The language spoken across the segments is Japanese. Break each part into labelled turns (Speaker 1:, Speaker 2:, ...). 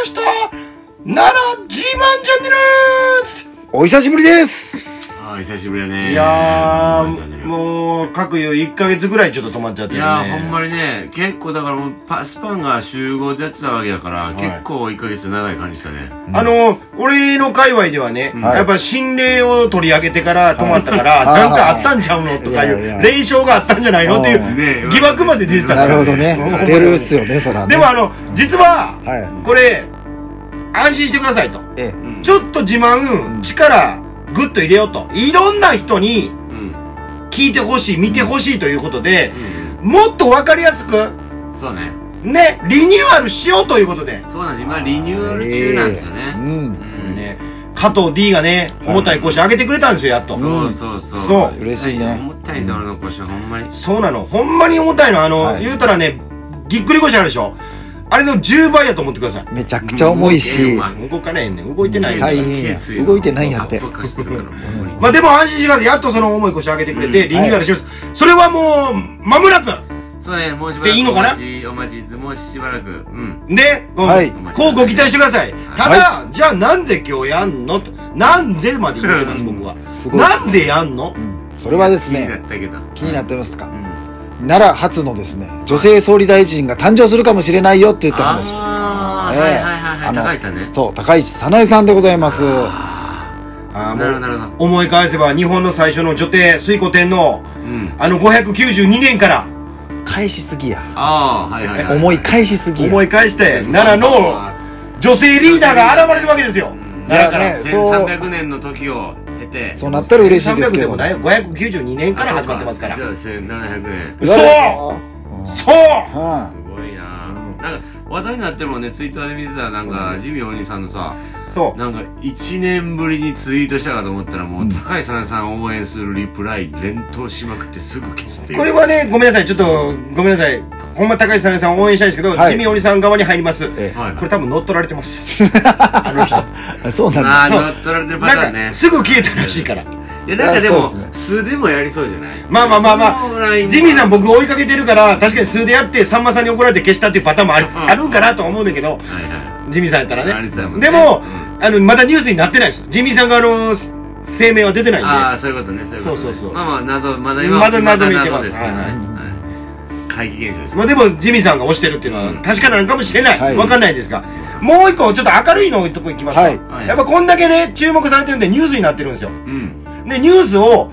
Speaker 1: ました奈良自慢チャンネル
Speaker 2: お久しぶりです。
Speaker 3: ああ、久しぶりだね。
Speaker 1: いや
Speaker 3: うん
Speaker 1: ー、もう、各有1ヶ月ぐらいちょっと止まっちゃってるね。
Speaker 3: いやー、ほんまにね、結構だからもうパ、スパンが集合でやってたわけだから、
Speaker 1: い。
Speaker 3: 結構1ヶ月長い感じしたね。
Speaker 1: あの、俺の界隈ではね、
Speaker 2: はい。
Speaker 1: やっぱ心霊を取り上げてから止まったから、
Speaker 2: はい。
Speaker 1: なんかあったんちゃうのとかい
Speaker 2: うや、
Speaker 1: 霊障があったんじゃないのってい
Speaker 2: う
Speaker 1: 疑惑まで出てたんですよ
Speaker 2: なるほどね。出るっすよねそらね。
Speaker 1: でもあの、実は、
Speaker 2: はい。
Speaker 1: これ、安心してくださいと。
Speaker 2: え
Speaker 3: うん
Speaker 1: ちょっと自慢、力、ぐっと入れようと。いろんな人に
Speaker 3: うん。
Speaker 1: 聞いてほしい、見てほしいということで、
Speaker 3: うん。
Speaker 1: もっとわかりやすく、
Speaker 3: そうね。
Speaker 1: ね、リニューアルしようということで。
Speaker 3: そうなんです。今、リニューアル中なんですよね。
Speaker 2: えうん
Speaker 3: うん
Speaker 1: これね、加藤 D がね、重たい腰上げてくれたんですよ、やっと。
Speaker 3: そうそうそう。
Speaker 1: そう
Speaker 2: 嬉しいね
Speaker 3: 思ったんですよ、俺の腰はほんまに。
Speaker 1: そうなの。ほんまに重たいの。あの、
Speaker 2: はい
Speaker 1: 言うたらね、ぎっくり腰あるでしょあれの10倍やと思ってください。
Speaker 2: めちゃくちゃ重いし
Speaker 3: うん
Speaker 1: 動かないねん。動いてないん
Speaker 2: 大。変や動いてないんやって
Speaker 1: まあでも安心してください。やっとその重い腰上げてくれて、
Speaker 3: うん
Speaker 1: リニューアルします。それはもう、間もなく。
Speaker 3: そうね、もうしばらく。
Speaker 1: でいいのかな？
Speaker 3: お待ち、お待ち、もうしばらく。うん。
Speaker 1: で、こう、
Speaker 2: はい
Speaker 1: こうご期待してください。ただ、じゃあなんで今日やんの？と。なんでまで言ってます、
Speaker 3: うん
Speaker 1: 僕は。
Speaker 2: すごい
Speaker 1: なんでやんの？
Speaker 2: うんそれはです
Speaker 3: 気にな
Speaker 2: ね
Speaker 3: ったけど。
Speaker 2: 気になってますか？
Speaker 3: うん。
Speaker 2: 奈良初のですね女性総理大臣が誕生するかもしれないよって言った話。
Speaker 3: ああ、
Speaker 2: ええ。
Speaker 3: はいはいはいはい。高市さんね。
Speaker 2: そう高市早苗さんでございます。
Speaker 3: あ
Speaker 1: あ
Speaker 3: あ、なるほどなるほど。
Speaker 1: 思い返せば日本の最初の女帝水古天皇。
Speaker 3: うん。
Speaker 1: あの592年から。
Speaker 2: 返しすぎや。
Speaker 3: ああ、はいはいはい。
Speaker 2: 思い返しすぎや。
Speaker 1: 思い返して奈良の女性リーダーが現れるわけですよ。
Speaker 3: うん。
Speaker 1: 奈良から。
Speaker 2: ねそう。
Speaker 3: 1300年の時を。経て。
Speaker 2: そうなったら嬉しいです
Speaker 1: 300
Speaker 2: けど。
Speaker 1: でもないよ。592年から始まってますから。
Speaker 3: じゃあ1700年。
Speaker 1: 嘘
Speaker 2: うん
Speaker 1: そう
Speaker 2: は
Speaker 3: すごいな。なんか話題になってるもんね、ツイッターで見てたら、なんか、ジミーお兄さんのさ、
Speaker 1: そう。
Speaker 3: なんか、1年ぶりにツイートしたかと思ったら、もう、高井さなさんを応援するリプライ、連投しまくってすぐ消すっていう。
Speaker 1: これはねごめんなさい。ちょっとごめんなさい。ほんま高橋さんさん応援したいんですけど、
Speaker 2: はい。
Speaker 1: ジミーおじさん側に入ります。
Speaker 2: え
Speaker 3: はい。
Speaker 1: これ多分乗っ取られてます。あの人
Speaker 2: あそうなんだ。
Speaker 3: 乗っ取られてるパターンね。
Speaker 1: なんか。すぐ消えたらしいから。
Speaker 3: いや、なんかでも素でもやりそうじゃない？
Speaker 1: まあまあまあまあ。ジミーさん僕追いかけてるから確かに数でやってさんまさんに怒られて消したっていうパターンもあるあるんかなとは思うんだけど。
Speaker 3: はいは
Speaker 1: ジミーさんやったら
Speaker 3: ありがとうございます
Speaker 1: ね。でも、
Speaker 3: う
Speaker 1: あのまだニュースになってないです。ジミーさんがあの声明は出てない
Speaker 3: い。
Speaker 1: ん
Speaker 3: ああ、
Speaker 1: で
Speaker 3: そういうことね、そういうことね。
Speaker 1: そうそう
Speaker 3: まあまあ、謎、まだ今
Speaker 1: まだ謎めいてます
Speaker 3: ですね。
Speaker 1: はいはい。
Speaker 3: はい。怪奇現象です
Speaker 1: まあでもジミーさんが推してるっていうのは
Speaker 3: うん。
Speaker 1: 確かなのかもしれない、
Speaker 2: はい。
Speaker 1: わかんないですが。もう一個ちょっと明るいのとこ行きますと、
Speaker 2: はい。
Speaker 3: はい。
Speaker 1: やっぱこんだけね注目されてるんでニュースになってるんですよ。
Speaker 3: うん。
Speaker 1: でニュースを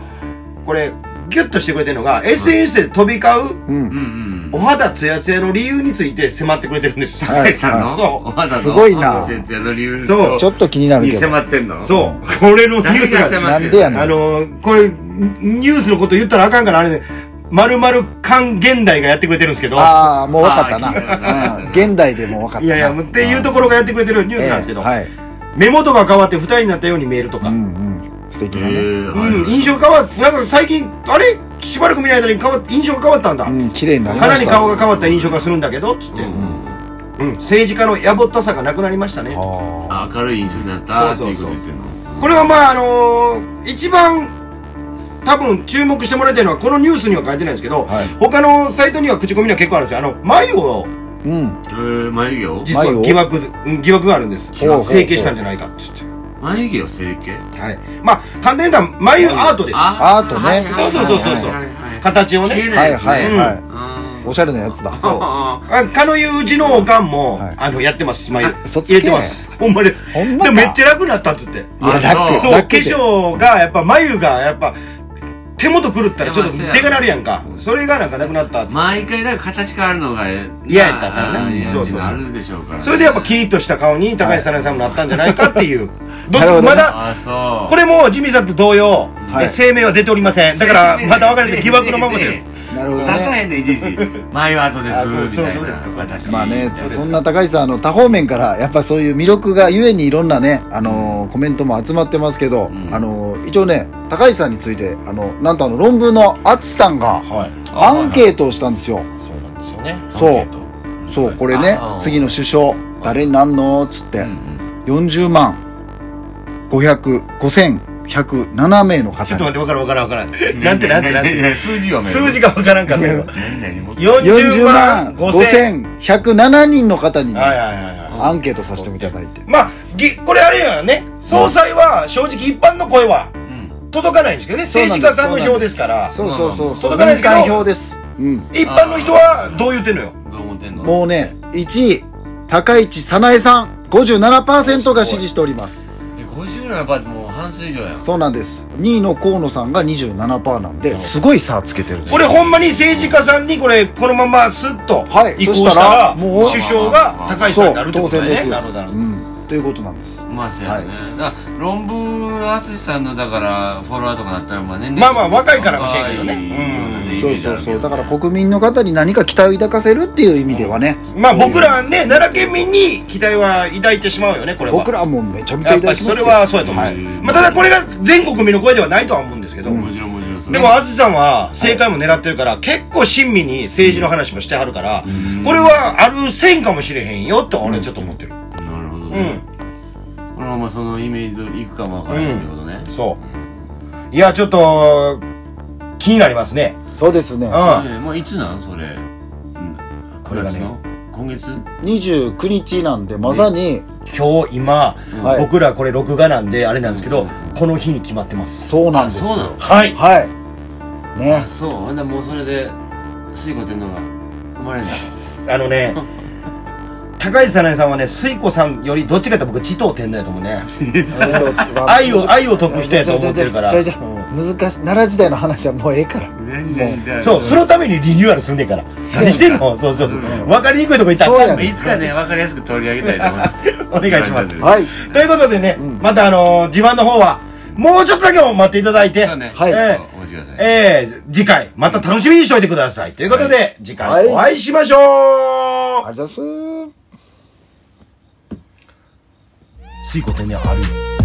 Speaker 1: これギュッとしてくれてるのが SNS で飛び交う
Speaker 2: うん。
Speaker 3: うんうん。
Speaker 1: お肌ツヤツヤの理由について迫ってくれてるんです、
Speaker 2: はい。
Speaker 3: 高井さんの
Speaker 1: そう
Speaker 3: お肌の。
Speaker 2: すごいな。
Speaker 3: 節約の理由
Speaker 1: そう。
Speaker 2: ちょっと気になる
Speaker 3: に
Speaker 2: けど。
Speaker 3: 迫ってんの
Speaker 1: そう。これのニュースが。
Speaker 3: んの
Speaker 2: なんでやねん。
Speaker 1: あのー、これニュースのこと言ったらあかんからあれ。ねまるまる漢現代がやってくれてるんですけど。
Speaker 2: ああもう分かったな、
Speaker 3: る
Speaker 2: うん、現代でも分かったな。い
Speaker 1: やいやっていうところがやってくれてるニュースなんですけど、
Speaker 2: ええはい。
Speaker 1: 目元が変わって二人になったように見えるとか、
Speaker 2: うんうん。素敵なね、
Speaker 3: へ
Speaker 1: うん、
Speaker 3: ー
Speaker 1: 印象変わっなんか最近あれ？しばらく見ない間に変わっ印象が変わったんだ、
Speaker 2: うん綺麗になり
Speaker 1: かなり
Speaker 2: ました。
Speaker 1: 顔が変わった印象がするんだけどつって、
Speaker 3: うん。
Speaker 1: うん。政治家のやぼったさがなくなりましたね。
Speaker 3: 明るい印象になったって
Speaker 1: そうそうそう
Speaker 3: いうこと言ってんの。
Speaker 1: これはまああのー一番多分注目してもらいたいのはこのニュースには書いてないんですけど、
Speaker 2: はい。
Speaker 1: 他のサイトには口コミには結構あるんですよ。あの眉を
Speaker 2: ー。うん。
Speaker 3: えー眉毛を
Speaker 1: 実は疑惑うん疑惑があるんです。整形したんじゃないかって言って
Speaker 3: 眉毛を整形？
Speaker 1: はい。まあ簡単に言ったら眉アートです。
Speaker 2: アートね。
Speaker 1: そうそうそうそうそう。形をね。
Speaker 2: はいはいはい。
Speaker 3: うん。
Speaker 2: おしゃれなやつだ。
Speaker 1: そう。かのいううちのおかんも、
Speaker 2: はい。
Speaker 1: あのやってます。眉入れてます。ほんまです。
Speaker 2: ほんまか。
Speaker 1: でもめっちゃ楽になったっつって。
Speaker 2: いや
Speaker 3: あ
Speaker 2: 楽
Speaker 1: そう。化粧がやっぱ眉がやっぱ手元狂ったらちょっとでかな。るやんか。それがなんかなくなったっ
Speaker 3: 毎回だから形変わるのが
Speaker 1: 嫌やったからね。そうそうそう。
Speaker 3: なるでしょうからね。
Speaker 1: それでやっぱキリッとした顔に高橋さなさんもなったんじゃないかっていう。どっちまだこれもジミーさんと同様、声明は出ておりません。だからまだ分かれて疑惑のままです
Speaker 2: なるほど
Speaker 3: 出さ
Speaker 2: ね
Speaker 3: へんねんいちいち。眉跡です
Speaker 1: あそう
Speaker 3: みたいな。
Speaker 2: まあね
Speaker 1: そ
Speaker 2: んな高橋さんあの多方面からやっぱそういう魅力がゆえにいろんなねあのーコメントも集まってますけど、
Speaker 3: うん。
Speaker 2: あのー一応ね高橋さんについてあのなんとあの論文の淳さんが
Speaker 1: はい。
Speaker 2: アンケートをしたんですよ。
Speaker 1: そうなんですよね。
Speaker 2: そう。そうこれね次の首相誰になんの？っつって、
Speaker 3: うんうん。
Speaker 2: 40万500 5000 5107名の方に
Speaker 1: ちょっと待って、わからんわからんわからん。なんてなんてなんて。
Speaker 3: 数字読める
Speaker 1: 数字がわからんかったけど。
Speaker 3: 何何もう
Speaker 1: 40
Speaker 2: 40
Speaker 1: 万
Speaker 2: 万
Speaker 1: 5千。
Speaker 2: 5107人の方にね、
Speaker 1: はいはいはいはい。
Speaker 2: アンケートさせていただいて
Speaker 1: まあ、ぎこれあれやね。総裁は正直一般の声は
Speaker 3: うん
Speaker 1: 届かないんですけどね。
Speaker 2: そうなんです
Speaker 1: 政治家さんの票ですから。
Speaker 2: そうそうそうそう
Speaker 1: 届かないですけど
Speaker 2: 民間票ですうん
Speaker 1: 一般の人はどう言ってんのよ？
Speaker 3: どう思ってんの？
Speaker 2: もうね1位高市早苗さん57%が支持しております
Speaker 3: え50のやっぱもう半数以上やん。
Speaker 2: そうなんです。2位の河野さんが27%なんですごい差つけてるんです
Speaker 1: これほんまに政治家さんにこれ、このままスッと
Speaker 2: はい
Speaker 1: 移行し
Speaker 2: たた
Speaker 1: ら、
Speaker 2: らもう
Speaker 1: 首相が高市さんになるって
Speaker 2: 当
Speaker 1: ことだよね。
Speaker 2: 選ですよ。
Speaker 1: なるほどなるほど。
Speaker 2: うんということなんです。
Speaker 3: まあそうやね、だから論文淳さんのだからフォロワーとかなったらまあ年齢
Speaker 1: まあまあ若いからかもしれんけどね。
Speaker 2: そうそうそう。だから国民の方に何か期待を抱かせるっていう意味ではね、
Speaker 1: まあ僕らね、奈良県民に期待は抱いてしまうよね、これは。
Speaker 2: 僕らはもうめちゃめちゃ
Speaker 1: やっぱりそれ
Speaker 2: 抱きますよ
Speaker 1: はそうやと思う。
Speaker 2: はい。
Speaker 1: まあただこれが全国民の声ではないとは思うんですけど。
Speaker 3: もちろんもちろんそれ。
Speaker 1: でも、淳さんは正解も狙ってるから、結構親身に政治の話もしてはるから、
Speaker 3: ん。
Speaker 1: これはある線かもしれへんよって俺はちょっと思ってる。
Speaker 3: なるほどね、
Speaker 1: うん。
Speaker 3: このままそのイメージ通りいくかもわからないってことね、
Speaker 1: そう。いや、ちょっと、気になりますね。
Speaker 2: そうですね。
Speaker 1: うん。
Speaker 3: ねもういつなんそれ、うん、
Speaker 1: これがね。
Speaker 3: 9月の？今月
Speaker 2: ？29日なんでまさに
Speaker 1: 今日、今、
Speaker 2: はい。
Speaker 1: 僕らこれ録画なんで、あれなんですけど、この日に決まってます。
Speaker 2: そうなんです。よ
Speaker 3: そうなの？
Speaker 1: はい。
Speaker 2: はい。ね。
Speaker 3: あそう。ほんならもうそれで水子天皇が生まれるんだ。
Speaker 1: あのね、高市早苗さんはね、水子さんよりどっちかというと僕、持統天皇やと思うね。愛を、愛を解く人やと思ってるから。
Speaker 2: 難しい奈良時代の話はもうええから
Speaker 1: そう、そのためにリニューアルすんねんから。何してんの？そうそうそう。分かりにくいとこ行ったら。
Speaker 3: いつかね分かりやすく取り上げたいと思います。
Speaker 1: お願いします。
Speaker 2: はい。
Speaker 1: ということでね、またあのー自慢の方は、もうちょっとだけ待っていただいて、
Speaker 2: はい。
Speaker 1: えーえー次回、また楽しみにしておいてください。ということで、次
Speaker 2: はい。
Speaker 1: 回お会いしましょう、
Speaker 2: ありがとうございます
Speaker 1: しいことにあるよ。